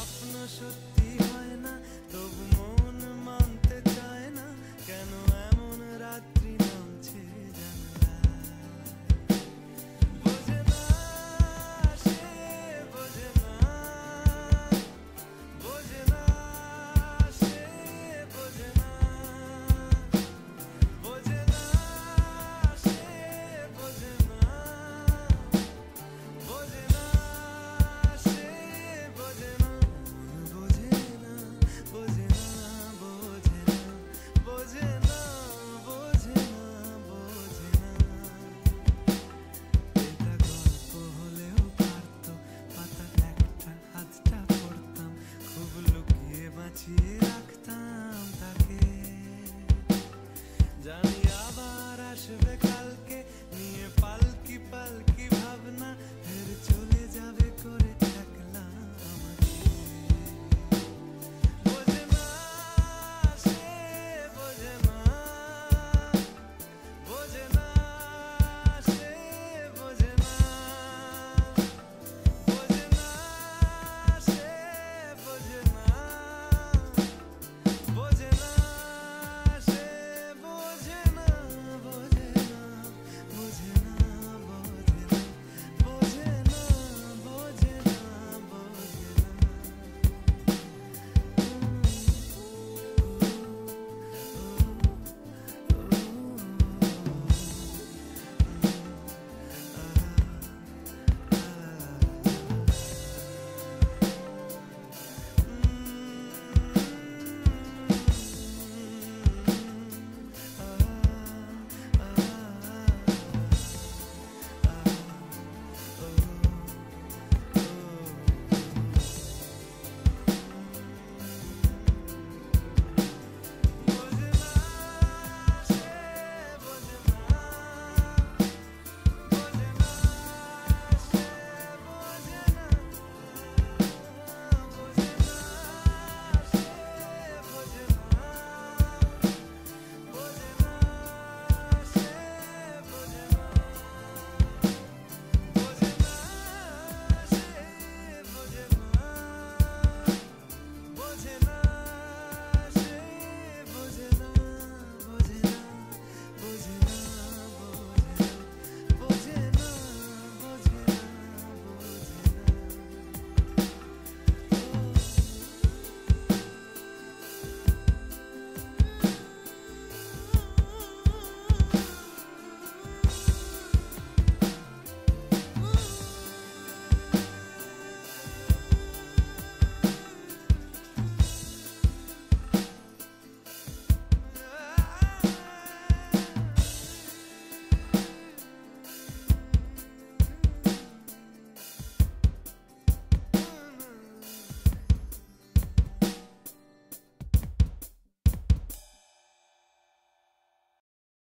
স্বপ্ন সত্যি হয় না তবু Imagine